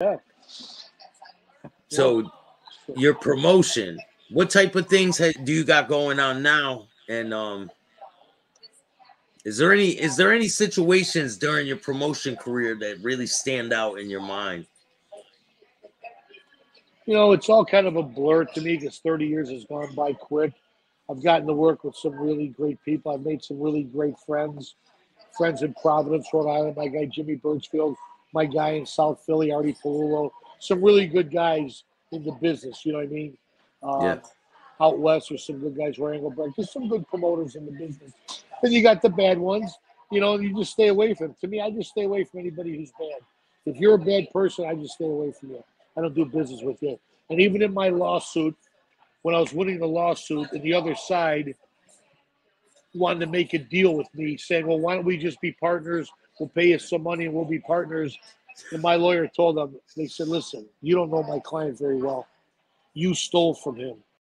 Yeah. So your promotion, what type of things do you got going on now? And um is there any is there any situations during your promotion career that really stand out in your mind? You know, it's all kind of a blur to me because 30 years has gone by quick. I've gotten to work with some really great people. I've made some really great friends. Friends in Providence, Rhode Island, my guy Jimmy Burchfield, my guy in South Philly, Artie Pelullo. Some really good guys in the business, you know what I mean? Uh, Yeah. Out west, there's some good guys, Roy Englebrecht. There's some good promoters in the business. Then you got the bad ones. You know, you just stay away from. To me, I just stay away from anybody who's bad. If you're a bad person, I just stay away from you. I don't do business with you. And even in my lawsuit, when I was winning the lawsuit, and the other side wanted to make a deal with me, saying, "Well, why don't we just be partners? We'll pay you some money, and we'll be partners." And my lawyer told them, they said, "Listen, you don't know my client very well. You stole from him.